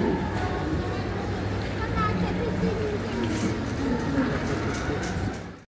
Yeah.